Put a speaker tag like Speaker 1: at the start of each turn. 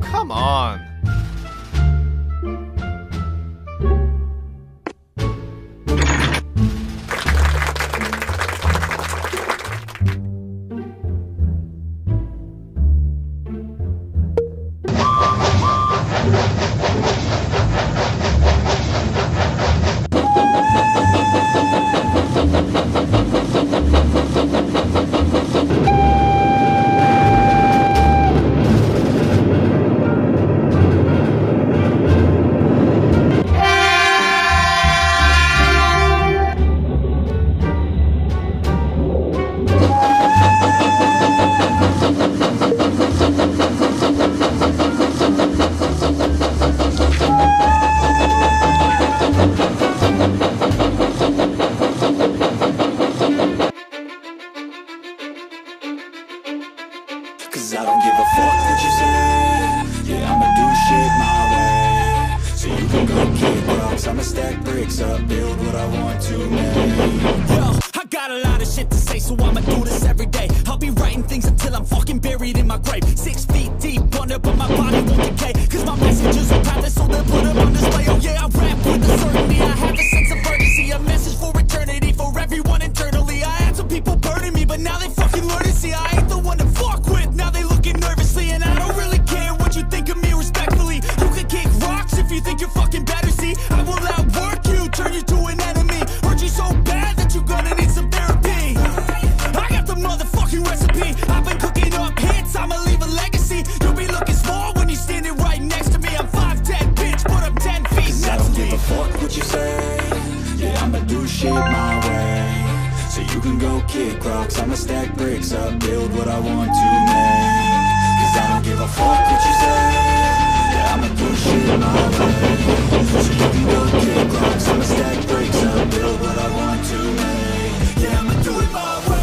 Speaker 1: Come on.
Speaker 2: stack bricks up, build what I want to make.
Speaker 3: Yo, I got a lot of shit to say, so I'ma do this every day. I'll be right my way. So you can go kick rocks, I'ma stack bricks up Build what I want to make.
Speaker 2: Cause I don't give a fuck what you say. Yeah, I'ma push it my way. So you can go kick rocks, I'ma stack bricks up Build what I want to make. Yeah, I'ma do it my way.